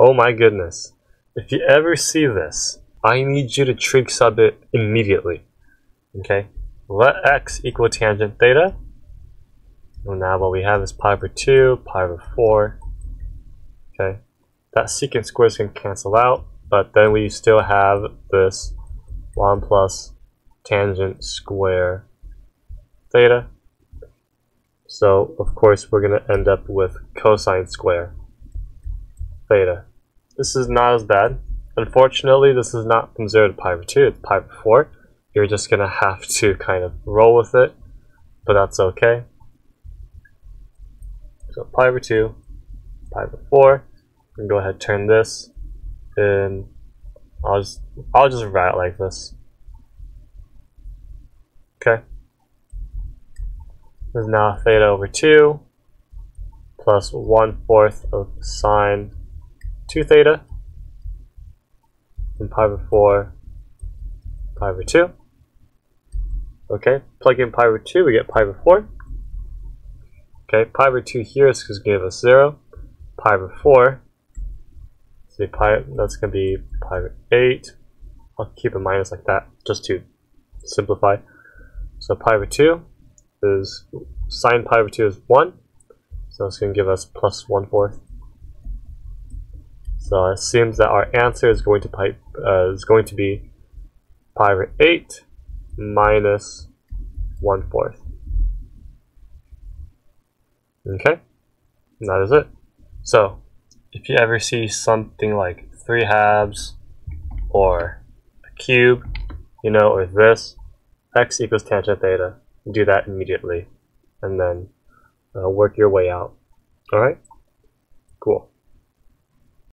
Oh my goodness. If you ever see this, I need you to trig sub it immediately. Okay? Let x equal tangent theta. And now what we have is pi over 2, pi over 4. Okay? That secant squares can cancel out, but then we still have this 1 plus tangent square theta. So, of course, we're going to end up with cosine square theta. This is not as bad. Unfortunately, this is not from 0 to pi over 2, it's pi over 4. You're just going to have to kind of roll with it, but that's okay. So pi over 2, pi over 4. And go ahead turn this and I'll just I'll just write it like this. Okay. This is now theta over 2 plus 1 fourth of sine 2 theta and pi over 4 pi over 2. Okay, plug in pi over 2, we get pi over 4. Okay, pi over 2 here is going to give us 0. Pi over 4, so pi, that's going to be pi over 8. I'll keep a minus like that, just to simplify. So pi over 2 is, sine pi over 2 is 1. So it's going to give us plus 1 fourth. So it seems that our answer is going to pi, uh, is going to be pi over 8 minus 1 fourth. Okay, and that is it. So, if you ever see something like 3 halves or a cube, you know, or this, x equals tangent theta, do that immediately, and then uh, work your way out. Alright? Cool.